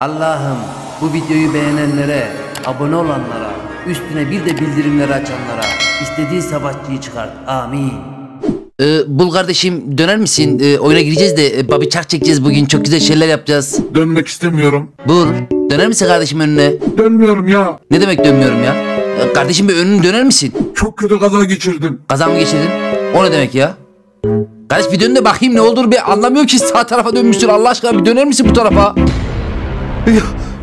Allah'ım bu videoyu beğenenlere, abone olanlara, üstüne bir de bildirimleri açanlara istediği savaşçıyı çıkart. Amin. Ee, Bul kardeşim döner misin? Ee, oyuna gireceğiz de e, babi çak çekeceğiz bugün. Çok güzel şeyler yapacağız. Dönmek istemiyorum. Bul döner misin kardeşim önüne? Dönmüyorum ya. Ne demek dönmüyorum ya? Ee, kardeşim bir önünü döner misin? Çok kötü kaza geçirdim. Kaza mı geçirdin? O ne demek ya? Kardeş bir dön de bakayım ne olur bir anlamıyorum ki sağ tarafa dönmüşsün Allah aşkına bir döner misin bu tarafa?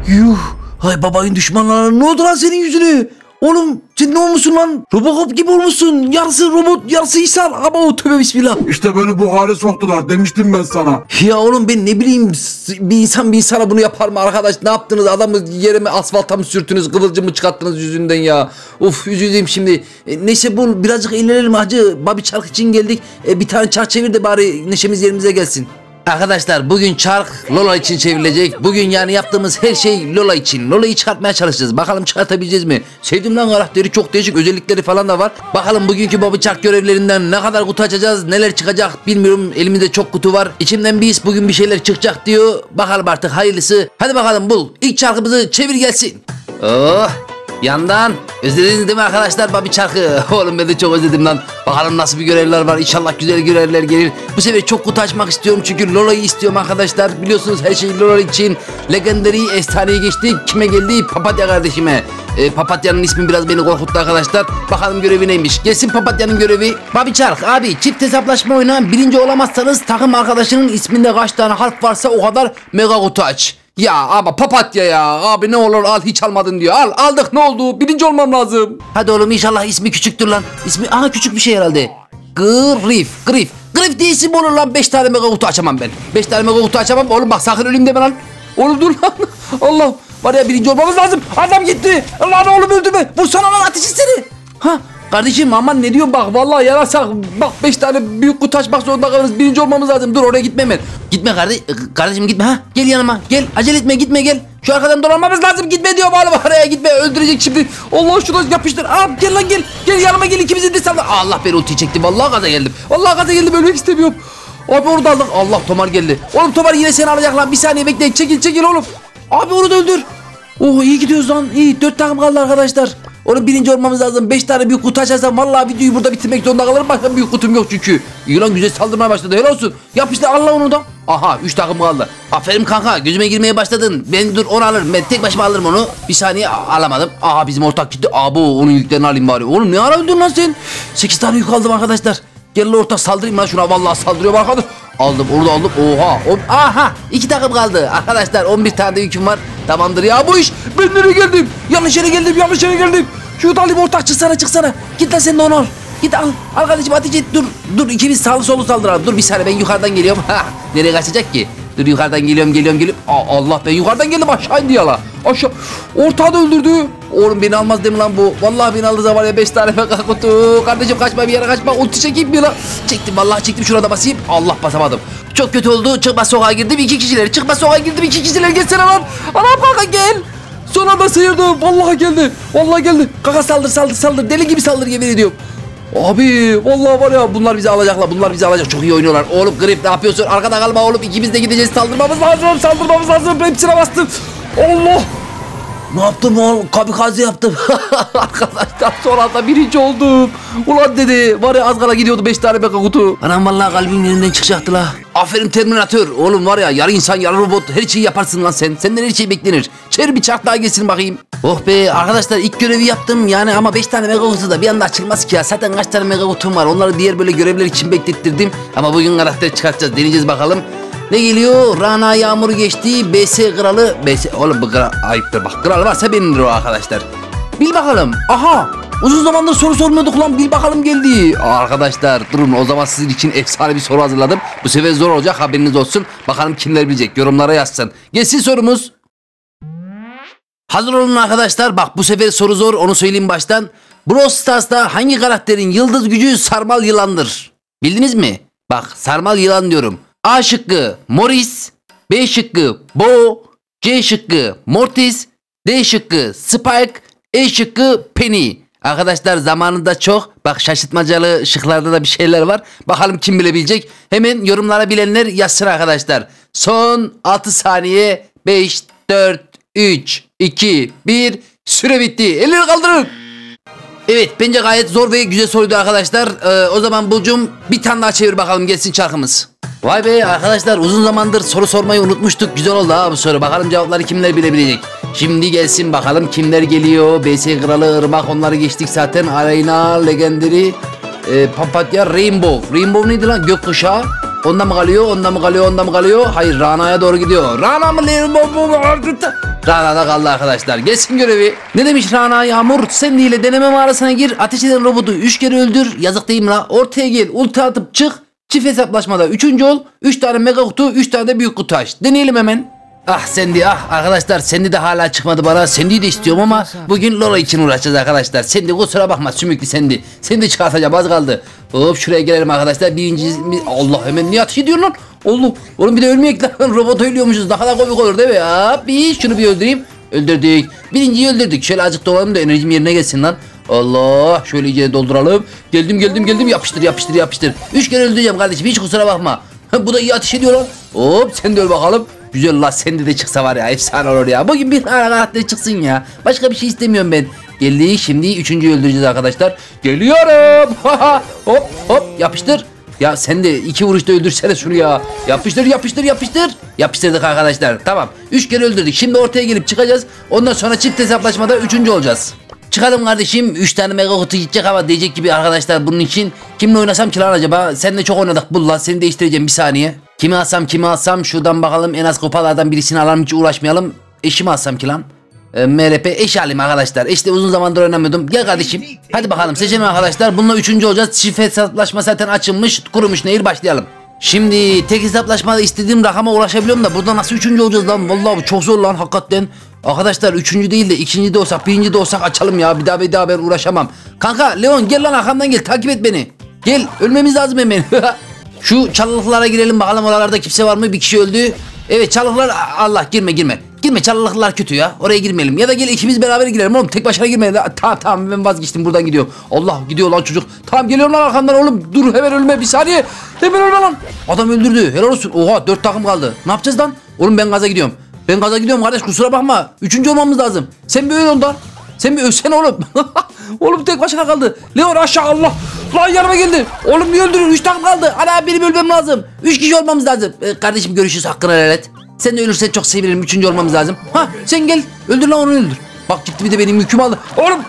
Yuh. Hay babayın düşmanları ne oldu lan senin yüzüne? Oğlum sen ne olmuşsun lan? Robocop gibi olmuşsun. Yarısı robot yarısı insan. Ama o tövbe bismillah. İşte beni bu hale soktular demiştim ben sana. Ya oğlum ben ne bileyim bir insan bir insana bunu yapar mı arkadaş ne yaptınız adamı yere mi asfalta mı sürttünüz kıvılcım mı çıkarttınız yüzünden ya Uf üzüldüm şimdi e, neyse bul birazcık eğlenelim hacı babi çark için geldik e, bir tane çark çevir de bari neşemiz yerimize gelsin Arkadaşlar bugün çark Lola için çevrilecek. Bugün yani yaptığımız her şey Lola için. Lola'yı çıkartmaya çalışacağız. Bakalım çıkartabileceğiz mi? Sevdim lan karakteri çok değişik özellikleri falan da var. Bakalım bugünkü Bobby Çark görevlerinden ne kadar kutu açacağız, neler çıkacak bilmiyorum. Elimizde çok kutu var. İçimden bir his bugün bir şeyler çıkacak diyor. Bakalım artık hayırlısı. Hadi bakalım bul. İlk çarkımızı çevir gelsin. Oh Yandan özlediniz değil mi arkadaşlar Babi Çarkı? Oğlum ben de çok özledim lan. Bakalım nasıl bir görevler var. İnşallah güzel görevler gelir. Bu sefer çok kutu açmak istiyorum çünkü Lola'yı istiyorum arkadaşlar. Biliyorsunuz her şey Lola için. Legendary efsaneye geçti. Kime geldi? Papatya kardeşime. Ee, Papatya'nın ismi biraz beni korkuttu arkadaşlar. Bakalım görevi neymiş. Gelsin Papatya'nın görevi. Babi Çark abi çift hesaplaşma oyna. Birinci olamazsanız takım arkadaşının isminde kaç tane harf varsa o kadar mega kutu aç. Ya ama papatya ya. Abi ne olur al hiç almadın diyor. Al aldık ne oldu? Birinci olmam lazım. Hadi oğlum inşallah ismi küçüktür lan. İsmi aha küçük bir şey herhalde. Grif, Grif. Grif diye isim olur lan. 5 tane mega kutu açamam ben. 5 tane mega kutu açamam. Oğlum bak sakın öleyim deme lan. Oğlum dur lan. Allah. Var ya birinci olmamız lazım. Adam gitti. Lan oğlum öldü mü? Vursana lan ateş seni. Ha Kardeşim aman ne diyorsun? Bak vallahi yarasak bak 5 tane büyük kutu açmak zorunda kalırız. Birinci olmamız lazım. Dur oraya gitme hemen Gitme kardeş kardeşim gitme ha? Gel yanıma gel. Acele etme gitme gel. Şu arkadan dolanmamız lazım. Gitme diyorum oğlum. Oraya gitme öldürecek şimdi. Allah şunu yapıştır. Aa, gel lan gel. Gel yanıma gel. İkimizi de salla Allah beni ulti çekti. Vallahi gaza geldim. Vallahi gaza geldim. Ölmek istemiyorum. Abi orada aldık. Allah Tomar geldi. Oğlum Tomar yine seni alacak lan. Bir saniye bekle çekil çekil oğlum. Abi onu da öldür. Oh iyi gidiyoruz lan. İyi. Dört takım kaldı arkadaşlar. Onun birinci olmamız lazım. Beş tane büyük kutu açarsam vallahi videoyu burada bitirmek zorunda kalırım. Başka büyük kutum yok çünkü. İyi lan güzel saldırmaya başladı. Helal olsun. Yap işte Allah onu da. Aha üç takım kaldı. Aferin kanka gözüme girmeye başladın. Ben dur onu alırım. Ben tek başıma alırım onu. Bir saniye alamadım. Aha bizim ortak gitti. Abo onun yüklerini alayım bari. Oğlum ne ara öldün lan sen? Sekiz tane yük aldım arkadaşlar. Gel lan ortak saldırayım lan şuna. Vallahi saldırıyorum arkadaş. Aldım orada aldım. Oha. O, aha iki takım kaldı. Arkadaşlar 11 tane de yüküm var. Tamamdır ya bu iş. Ben nereye geldim? Yanlış yere geldim yanlış yere geldim. Şu alayım ortak çıksana çıksana. Git lan sen de onu al. Git al. Ateş et dur. Dur ikimiz sağlı solu saldıralım. Dur bir saniye ben yukarıdan geliyorum. Nereye kaçacak ki? Dur yukarıdan geliyorum geliyorum geliyorum. Aa, Allah ben yukarıdan geldim aşağı indi yala. Aşağı. Ortağı da öldürdü. Oğlum beni almaz değil mi lan bu? Vallahi beni aldı zaman ya 5 tane mega kutu. Kardeşim kaçma bir yere kaçma. Ulti çekeyim bir lan. Çektim vallahi çektim şurada basayım. Allah basamadım. Çok kötü oldu. Çıkmaz sokağa girdim iki kişiler. Çıkmaz sokağa girdim iki kişiler. Gelsene lan. Anam kanka gel. Son anda sıyırdı. Vallahi geldi. Vallahi geldi. Kaka saldır saldır saldır. Deli gibi saldır yemin ediyorum. Abi vallahi var ya bunlar bizi alacaklar. Bunlar bizi alacak. Çok iyi oynuyorlar. Oğlum Grip ne yapıyorsun? Arkada kalma oğlum. İkimiz de gideceğiz. Saldırmamız lazım. Saldırmamız lazım. Hepsine bastım. Allah. Ne yaptım oğlum? Kamikaze yaptım. Arkadaşlar son anda birinci oldum. Ulan dedi. Var ya az kala gidiyordu 5 tane mega kutu. Anam vallahi kalbim yerinden çıkacaktı la. Aferin Terminator. Oğlum var ya yarı insan yarı robot. Her şeyi yaparsın lan sen. Senden her şey beklenir. Çevir bir çark daha gelsin bakayım. Oh be arkadaşlar ilk görevi yaptım yani ama 5 tane mega kutu da bir anda açılmaz ki ya. Zaten kaç tane mega kutum var. Onları diğer böyle görevler için beklettirdim. Ama bugün karakter çıkartacağız. Deneyeceğiz bakalım. Ne geliyor? Rana yağmuru geçti. BS kralı. BS... Oğlum bu kral ayıptır bak. Kral varsa benimdir o arkadaşlar. Bil bakalım. Aha. Uzun zamandır soru sormuyorduk lan. Bil bakalım geldi. Arkadaşlar durun o zaman sizin için efsane bir soru hazırladım. Bu sefer zor olacak haberiniz olsun. Bakalım kimler bilecek. Yorumlara yazsın. Gelsin sorumuz. Hazır olun arkadaşlar. Bak bu sefer soru zor. Onu söyleyeyim baştan. Brawl Stars'ta hangi karakterin yıldız gücü sarmal yılandır? Bildiniz mi? Bak sarmal yılan diyorum. A şıkkı Morris, B şıkkı Bo, C şıkkı Mortis, D şıkkı Spike, E şıkkı Penny. Arkadaşlar zamanında çok bak şaşırtmacalı şıklarda da bir şeyler var. Bakalım kim bilebilecek. Hemen yorumlara bilenler yazsın arkadaşlar. Son 6 saniye 5 4, 3, 2, 1. Süre bitti. Elleri kaldırın. Evet bence gayet zor ve güzel soruydu arkadaşlar. Ee, o zaman Bulcum bir tane daha çevir bakalım gelsin çarkımız. Vay be arkadaşlar uzun zamandır soru sormayı unutmuştuk. Güzel oldu ha bu soru. Bakalım cevapları kimler bilebilecek. Şimdi gelsin bakalım kimler geliyor. BS Kralı Irmak onları geçtik zaten. Arena Legendary e, Papatya Rainbow. Rainbow neydi lan? Gökkuşağı. Onda mı kalıyor? Onda mı kalıyor? Onda mı kalıyor? Hayır Rana'ya doğru gidiyor. Rana mı Rainbow mu? Rana'da kaldı arkadaşlar. Gelsin görevi. Ne demiş Rana Yağmur? Sen ile deneme mağarasına gir. Ateş eden robotu 3 kere öldür. Yazık değil mi la? Ortaya gel. Ulti atıp çık. Çift hesaplaşmada 3. ol. 3 tane mega kutu, 3 tane de büyük kutu aç. Deneyelim hemen. Ah Sendi ah arkadaşlar Sendi de hala çıkmadı bana. Sendi'yi de istiyorum ama bugün Lola için uğraşacağız arkadaşlar. Sendi kusura bakma sümüklü Sendi. Sendi çıkartacağım az kaldı. Hop şuraya gelelim arkadaşlar. Birinci Allah hemen niye ateş ediyor lan? Allah oğlum bir de ölmeyek lan. Robot ölüyormuşuz. Daha da komik olur değil mi ya? Bir şunu bir öldüreyim. Öldürdük. Birinciyi öldürdük. Şöyle azıcık dolanalım da enerjim yerine gelsin lan. Allah şöyle iyice dolduralım. Geldim geldim geldim yapıştır yapıştır yapıştır. Üç kere öldüreceğim kardeşim hiç kusura bakma. Bu da iyi ateş ediyor lan. Hop sen de öl bakalım. Güzel la sende de çıksa var ya efsane olur ya. Bugün bir tane karakter çıksın ya. Başka bir şey istemiyorum ben. Geldi şimdi üçüncüyü öldüreceğiz arkadaşlar. Geliyorum. hop hop yapıştır. Ya sen de iki vuruşta öldürsene şunu ya. Yapıştır yapıştır yapıştır. Yapıştırdık arkadaşlar. Tamam. Üç kere öldürdük. Şimdi ortaya gelip çıkacağız. Ondan sonra çift hesaplaşmada üçüncü olacağız. Çıkalım kardeşim. Üç tane mega kutu gidecek ama diyecek gibi arkadaşlar bunun için. Kimle oynasam ki lan acaba? Seninle çok oynadık bulla. Seni değiştireceğim bir saniye. Kimi alsam kimi alsam şuradan bakalım en az kupalardan birisini alalım hiç uğraşmayalım. Eşimi alsam ki lan. E, MRP eş alayım arkadaşlar. Eşte uzun zamandır oynamıyordum. Gel kardeşim. Hadi bakalım seçelim arkadaşlar. Bununla üçüncü olacağız. Çift hesaplaşma zaten açılmış. Kurumuş nehir başlayalım. Şimdi tek hesaplaşmada istediğim rakama ulaşabiliyorum da burada nasıl üçüncü olacağız lan? Vallahi bu çok zor lan hakikaten. Arkadaşlar üçüncü değil de ikinci de olsak birinci de olsak açalım ya. Bir daha bir daha ben uğraşamam. Kanka Leon gel lan arkamdan gel takip et beni. Gel ölmemiz lazım hemen. Şu çalılıklara girelim bakalım oralarda kimse var mı? Bir kişi öldü. Evet çalılıklar Allah girme girme. Girme çalılıklar kötü ya. Oraya girmeyelim. Ya da gel ikimiz beraber girelim oğlum. Tek başına girmeyelim. Tamam tamam ben vazgeçtim buradan gidiyorum. Allah gidiyor lan çocuk. Tamam geliyorum lan arkamdan oğlum. Dur hemen ölme bir saniye. Hemen ölme lan. Adam öldürdü. Helal olsun. Oha dört takım kaldı. Ne yapacağız lan? Oğlum ben gaza gidiyorum. Ben gaza gidiyorum kardeş kusura bakma. Üçüncü olmamız lazım. Sen bir öl ondan. Sen bir ölsen oğlum. oğlum tek başına kaldı. Leon aşağı Allah. Lan yanıma geldi. Oğlum niye öldürüyor? Üç takım kaldı. Ana benim ölmem lazım. Üç kişi olmamız lazım. Ee, kardeşim görüşürüz hakkını helal et. Sen de ölürsen çok sevinirim. Üçüncü olmamız lazım. Ha sen gel. Öldür lan onu öldür. Bak gitti bir de benim yükümü aldı. Oğlum.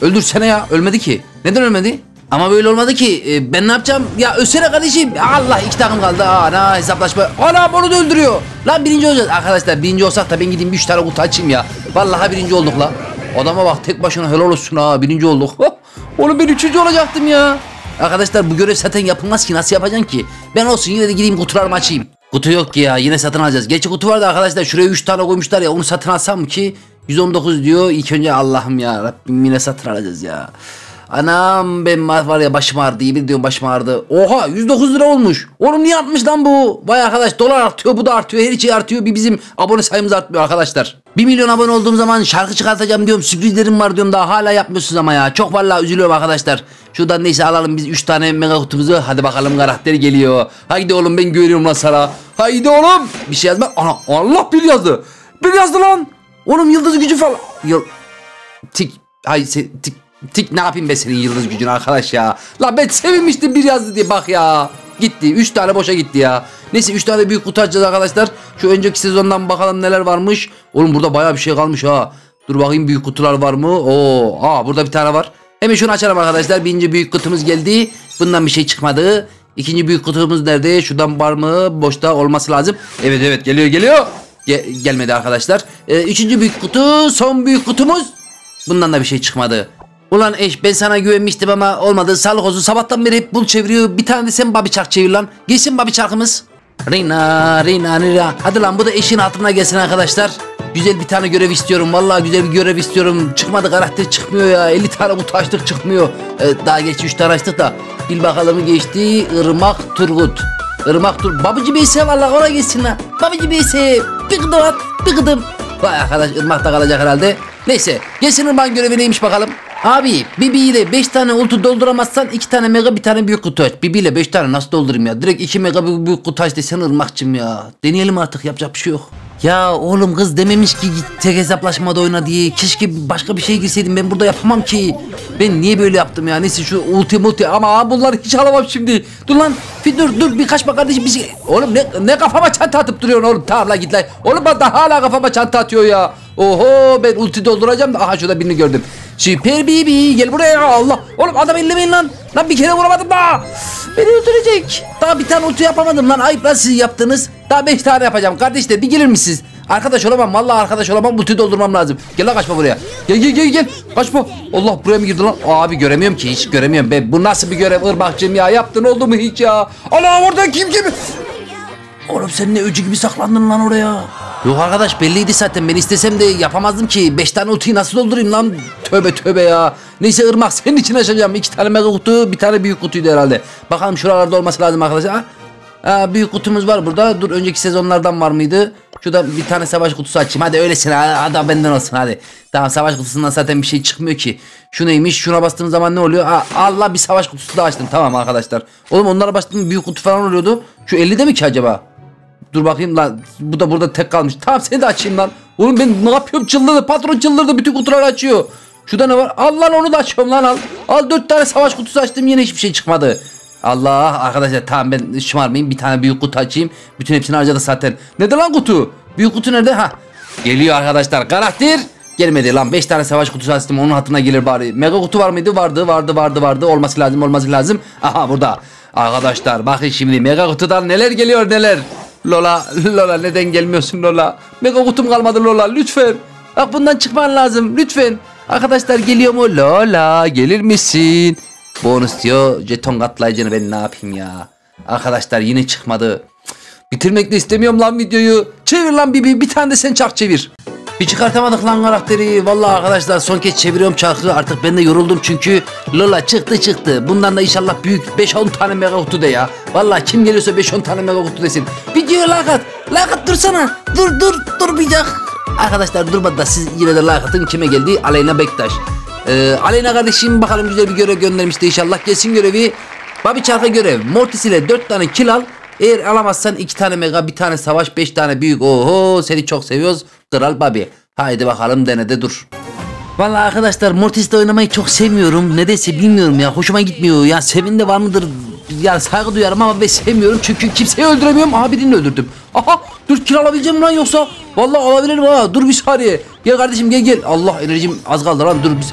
Öldürsene ya. Ölmedi ki. Neden ölmedi? Ama böyle olmadı ki. Ee, ben ne yapacağım? Ya ölsene kardeşim. Allah iki takım kaldı. Ana hesaplaşma. Ana onu da öldürüyor. Lan birinci olacağız. Arkadaşlar birinci olsak da ben gideyim üç tane kutu açayım ya. Vallahi birinci olduk la. Adama bak tek başına helal olsun ha. Birinci olduk. Oğlum ben üçüncü olacaktım ya. Arkadaşlar bu görev zaten yapılmaz ki. Nasıl yapacaksın ki? Ben olsun yine de gideyim kutularımı açayım. Kutu yok ki ya yine satın alacağız. Gerçi kutu vardı arkadaşlar şuraya 3 tane koymuşlar ya onu satın alsam ki 119 diyor. İlk önce Allah'ım ya Rabbim yine satın alacağız ya. Anam ben var ya başım ağrıdı yemin diyorum başım ağrıdı. Oha 109 lira olmuş. Oğlum niye artmış lan bu? Vay arkadaş dolar artıyor bu da artıyor her şey artıyor. Bir bizim abone sayımız artmıyor arkadaşlar. 1 milyon abone olduğum zaman şarkı çıkartacağım diyorum sürprizlerim var diyorum daha hala yapmıyorsunuz ama ya. Çok vallahi üzülüyorum arkadaşlar. Şuradan neyse alalım biz 3 tane mega kutumuzu. Hadi bakalım karakter geliyor. Haydi oğlum ben güveniyorum lan sana. Haydi oğlum. Bir şey yazma. Ana Allah bir yazdı. Bir yazdı lan. Oğlum yıldız gücü falan. Yıl... Tik. Hay se- tik. Tik ne yapayım be senin yıldız gücün arkadaş ya. La ben sevinmiştim bir yazdı diye bak ya. Gitti. 3 tane boşa gitti ya. Neyse 3 tane büyük kutu açacağız arkadaşlar. Şu önceki sezondan bakalım neler varmış. Oğlum burada baya bir şey kalmış ha. Dur bakayım büyük kutular var mı? Oo, aa burada bir tane var. Hemen şunu açalım arkadaşlar. Birinci büyük kutumuz geldi. Bundan bir şey çıkmadı. İkinci büyük kutumuz nerede? Şuradan var mı? Boşta olması lazım. Evet evet geliyor geliyor. Ge- gelmedi arkadaşlar. Ee, üçüncü büyük kutu. Son büyük kutumuz. Bundan da bir şey çıkmadı. Ulan eş ben sana güvenmiştim ama olmadı. Sağlık olsun. Sabahtan beri hep bul çeviriyor. Bir tane de sen babi çark çevir lan. Gelsin babi çarkımız. Rina, Rina, Rina. Hadi lan bu da eşin hatırına gelsin arkadaşlar. Güzel bir tane görev istiyorum. Vallahi güzel bir görev istiyorum. Çıkmadı karakter çıkmıyor ya. 50 tane kutu açtık çıkmıyor. Evet, daha geç 3 tane açtık da. Bil bakalım geçti. Irmak Turgut. Irmak Turgut. Babacı Beyse valla oraya gitsin lan. Babacı Beyse. Bir gıdım at. Bir gıdım. Vay arkadaş Irmak'ta kalacak herhalde. Neyse. Gelsin Irmak'ın görevi neymiş bakalım. Abi Bibi ile 5 tane ultu dolduramazsan 2 tane mega bir tane büyük kutu aç. Bibi ile 5 tane nasıl doldurayım ya? Direkt 2 mega bir büyük kutu aç desen ırmakçım ya. Deneyelim artık yapacak bir şey yok. Ya oğlum kız dememiş ki git tek hesaplaşmada oyna diye. Keşke başka bir şey girseydim ben burada yapamam ki. Ben niye böyle yaptım ya? Neyse şu ulti multi ama bunları hiç alamam şimdi. Dur lan bir dur dur birkaç bak kardeşim bir şey. Oğlum ne, ne kafama çanta atıp duruyorsun oğlum tamam lan git lan. Oğlum bak daha hala kafama çanta atıyor ya. Oho ben ulti dolduracağım da aha şurada birini gördüm. Süper bibi gel buraya Allah. Oğlum adam ellemeyin lan. Lan bir kere vuramadım daha. Beni öldürecek. Daha bir tane ulti yapamadım lan. Ayıp lan siz yaptınız. Daha beş tane yapacağım. Kardeşler bir gelir misiniz? Arkadaş olamam. Vallahi arkadaş olamam. Ulti doldurmam lazım. Gel lan kaçma buraya. Gel gel gel gel. Kaçma. Allah buraya mı girdi lan? Abi göremiyorum ki. Hiç göremiyorum. Ben bu nasıl bir görev Irmak'cığım ya? Yaptın oldu mu hiç ya? Ana orada kim kim? Oğlum sen ne öcü gibi saklandın lan oraya. Yok arkadaş belliydi zaten ben istesem de yapamazdım ki. Beş tane ultiyi nasıl doldurayım lan? Tövbe tövbe ya. Neyse Irmak senin için açacağım. İki tane mega kutu bir tane büyük kutuydu herhalde. Bakalım şuralarda olması lazım arkadaşlar. Ha? Büyük kutumuz var burada. Dur önceki sezonlardan var mıydı? Şurada bir tane savaş kutusu açayım. Hadi öylesin ha. Adam benden olsun hadi. Tamam savaş kutusundan zaten bir şey çıkmıyor ki. Şu neymiş? Şuna bastığım zaman ne oluyor? Ha, Allah bir savaş kutusu da açtım. Tamam arkadaşlar. Oğlum onlara bastığım büyük kutu falan oluyordu. Şu 50'de mi ki acaba? Dur bakayım lan. Bu da burada tek kalmış. Tamam seni de açayım lan. Oğlum ben ne yapıyorum çıldırdı. Patron çıldırdı. Bütün kutuları açıyor. Şurada ne var? Al lan onu da açıyorum lan al. Al dört tane savaş kutusu açtım yine hiçbir şey çıkmadı. Allah arkadaşlar tamam ben şımarmayayım bir tane büyük kutu açayım. Bütün hepsini harcadık zaten. Nerede lan kutu? Büyük kutu nerede? Ha. Geliyor arkadaşlar. Karakter gelmedi lan. 5 tane savaş kutusu açtım onun hatına gelir bari. Mega kutu var mıydı? Vardı vardı vardı vardı. Olması lazım olması lazım. Aha burada. Arkadaşlar bakın şimdi mega kutudan neler geliyor neler. Lola Lola neden gelmiyorsun Lola? Mega kutum kalmadı Lola lütfen. Bak bundan çıkman lazım lütfen. Arkadaşlar geliyor mu? Lola gelir misin? Bonus diyor. Jeton katlayıcını ben ne yapayım ya? Arkadaşlar yine çıkmadı. Bitirmek de istemiyorum lan videoyu. Çevir lan bir, bir, bir tane de sen çark çevir. Bir çıkartamadık lan karakteri. Vallahi arkadaşlar son kez çeviriyorum çarkı. Artık ben de yoruldum çünkü Lola çıktı çıktı. Bundan da inşallah büyük 5-10 tane mega kutu de ya. Vallahi kim geliyorsa 5-10 tane mega kutu desin. Videoya like at. Like at dursana. Dur dur durmayacak. Arkadaşlar durmadı da siz yine de like. Kime geldi? Aleyna Bektaş. Ee, Aleyna kardeşim bakalım güzel bir görev göndermişti inşallah. Gelsin görevi. Babi çarka görev. Mortis ile 4 tane kill al. Eğer alamazsan 2 tane mega, bir tane savaş, 5 tane büyük. Oho seni çok seviyoruz. Kral Babi. Haydi bakalım dene de dur. Vallahi arkadaşlar Mortis'le oynamayı çok sevmiyorum. Nedense bilmiyorum ya. Hoşuma gitmiyor. Ya sevin de var mıdır? Ya saygı duyarım ama ben sevmiyorum. Çünkü kimseyi öldüremiyorum. Aha birini öldürdüm. Aha dur kill alabileceğim lan yoksa. Vallahi alabilirim ha. Dur bir saniye. Gel kardeşim gel gel. Allah enerjim az kaldı lan. Dur biz.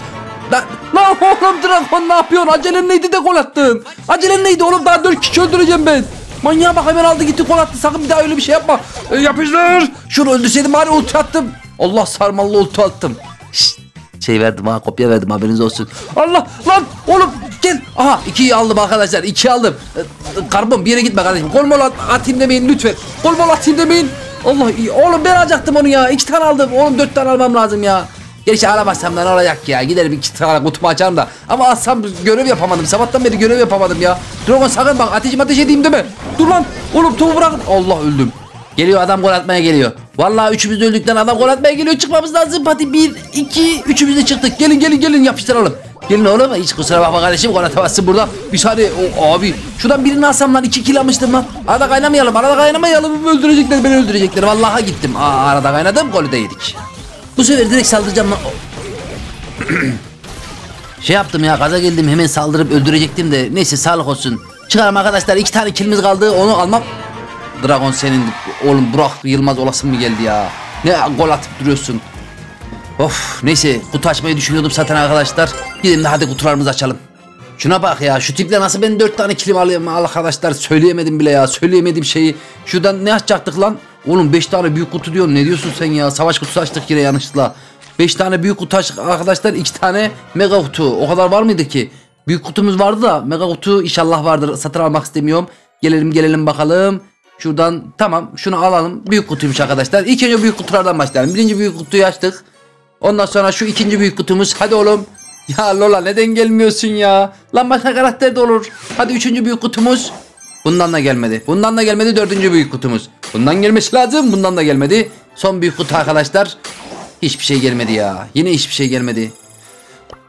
Lan, lan oğlum Dragon ne yapıyorsun? Acelen neydi de gol attın? Acelen neydi oğlum? Daha 4 kişi öldüreceğim ben. Manyağa bak hemen aldı gitti gol attı. Sakın bir daha öyle bir şey yapma. E, yapıştır. Şunu öldürseydim bari ulti attım. Allah sarmallı ulti attım. Şşt, şey verdim ha kopya verdim haberiniz olsun. Allah lan oğlum gel. Aha ikiyi aldım arkadaşlar ikiyi aldım. Ee, Karbon bir yere gitme kardeşim. Gol mol at, atayım demeyin lütfen. Gol mol atayım demeyin. Allah. Oğlum ben alacaktım onu ya. İki tane aldım. Oğlum dört tane almam lazım ya. Gerçi alamazsam da ne olacak ya. Giderim iki tane kutumu açarım da. Ama alsam görev yapamadım. Sabahtan beri görev yapamadım ya. Dragon sakın bak ateşim ateş edeyim deme. Dur lan. Oğlum topu bırakın. Allah öldüm. Geliyor adam gol atmaya geliyor. Vallahi üçümüz öldükten adam gol atmaya geliyor. Çıkmamız lazım. Hadi bir, iki, üçümüz de çıktık. Gelin gelin gelin yapıştıralım. Gelin oğlum hiç kusura bakma kardeşim gol atamazsın burada. Bir saniye o, abi şuradan birini alsam lan iki kill almıştım lan. Arada kaynamayalım arada kaynamayalım öldürecekler beni öldürecekler. Vallahi gittim. Aa, arada kaynadım golü de yedik. Bu sefer direkt saldıracağım lan. Şey yaptım ya gaza geldim hemen saldırıp öldürecektim de neyse sağlık olsun. Çıkarım arkadaşlar iki tane kilimiz kaldı onu almam. Dragon senin oğlum Burak Yılmaz olasın mı geldi ya? Ne gol atıp duruyorsun. Of neyse kutu açmayı düşünüyordum zaten arkadaşlar. Gidelim de hadi kutularımızı açalım. Şuna bak ya şu tiple nasıl ben dört tane kilim alıyorum arkadaşlar söyleyemedim bile ya söyleyemedim şeyi. Şuradan ne açacaktık lan? Oğlum 5 tane büyük kutu diyorsun ne diyorsun sen ya? Savaş kutusu açtık yine yanlışlıkla. 5 tane büyük kutu açtık arkadaşlar 2 tane mega kutu. O kadar var mıydı ki? Büyük kutumuz vardı da mega kutu inşallah vardır. Satın almak istemiyorum. Gelelim gelelim bakalım. Şuradan tamam şunu alalım. Büyük kutuymuş arkadaşlar. İlk önce büyük kutulardan başlayalım. Birinci büyük kutuyu açtık. Ondan sonra şu ikinci büyük kutumuz. Hadi oğlum. Ya Lola neden gelmiyorsun ya? Lan başka karakter de olur. Hadi üçüncü büyük kutumuz. Bundan da gelmedi. Bundan da gelmedi dördüncü büyük kutumuz. Bundan gelmesi lazım. Bundan da gelmedi. Son büyük kutu arkadaşlar. Hiçbir şey gelmedi ya. Yine hiçbir şey gelmedi.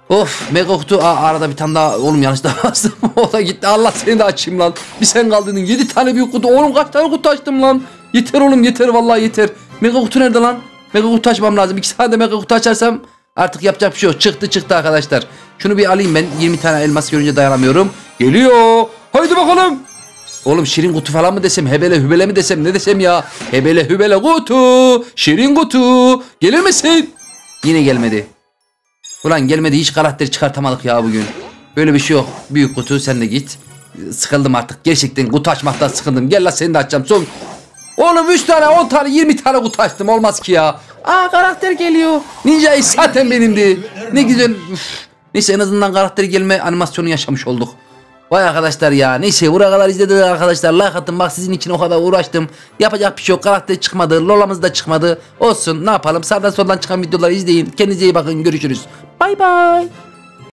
Of mega kutu Aa, arada bir tane daha oğlum yanlışlıkla bastım o da gitti Allah seni de açayım lan bir sen kaldın 7 tane büyük kutu oğlum kaç tane kutu açtım lan yeter oğlum yeter vallahi yeter Mega kutu nerede lan? Mega kutu açmam lazım. İki saniye mega kutu açarsam artık yapacak bir şey yok. Çıktı çıktı arkadaşlar. Şunu bir alayım ben. 20 tane elmas görünce dayanamıyorum. Geliyor. Haydi bakalım. Oğlum şirin kutu falan mı desem hebele hübele mi desem ne desem ya hebele hübele kutu şirin kutu gelir misin yine gelmedi ulan gelmedi hiç karakter çıkartamadık ya bugün. Böyle bir şey yok. Büyük kutu sen de git. Sıkıldım artık. Gerçekten kutu açmaktan sıkıldım. Gel la seni de açacağım. Son Oğlum 3 tane 10 tane 20 tane kutu açtım. Olmaz ki ya. Aa karakter geliyor. Ninja Ace zaten benimdi. Ne güzel. Neyse en azından karakter gelme animasyonu yaşamış olduk Vay arkadaşlar ya neyse buraya kadar izlediler arkadaşlar. Like atın bak sizin için o kadar uğraştım. Yapacak bir şey yok karakter çıkmadı lolamız da çıkmadı. Olsun ne yapalım? Sağdan soldan çıkan videoları izleyin. Kendinize iyi bakın görüşürüz. Bay bay